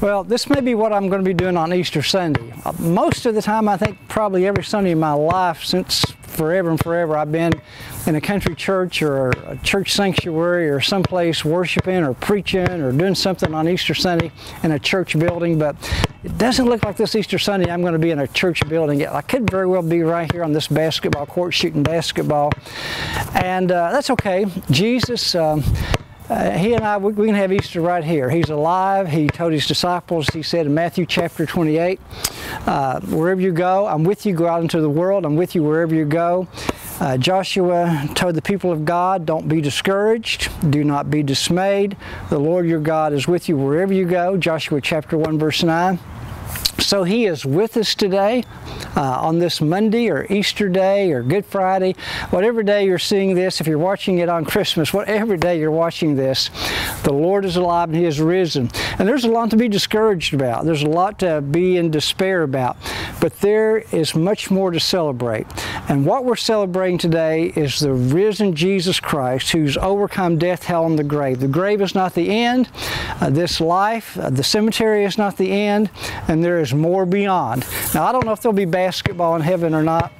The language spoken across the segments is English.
Well, this may be what I'm going to be doing on Easter Sunday. Uh, Most of the time, I think probably every Sunday in my life since forever and forever, I've been in a country church or a church sanctuary or someplace worshiping or preaching or doing something on Easter Sunday in a church building. But it doesn't look like this Easter Sunday I'm going to be in a church building. yet. I could very well be right here on this basketball court shooting basketball. And uh, that's okay. Jesus. Um, uh, he and I, we, we can have Easter right here. He's alive. He told his disciples, he said in Matthew chapter 28, uh, wherever you go, I'm with you. Go out into the world. I'm with you wherever you go. Uh, Joshua told the people of God, don't be discouraged. Do not be dismayed. The Lord your God is with you wherever you go. Joshua chapter 1, verse 9. So he is with us today uh, on this Monday or Easter Day or Good Friday, whatever day you're seeing this, if you're watching it on Christmas, whatever day you're watching this, the Lord is alive and he is risen. And there's a lot to be discouraged about. There's a lot to be in despair about. But there is much more to celebrate. And what we're celebrating today is the risen Jesus Christ who's overcome death, hell, and the grave. The grave is not the end. Uh, this life, uh, the cemetery is not the end. And there is more beyond. Now, I don't know if there'll be basketball in heaven or not.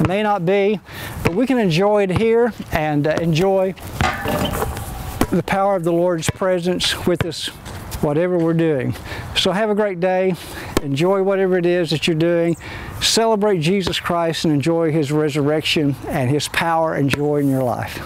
It may not be. But we can enjoy it here and uh, enjoy the power of the Lord's presence with us, whatever we're doing. So have a great day. Enjoy whatever it is that you're doing. Celebrate Jesus Christ and enjoy His resurrection and His power and joy in your life.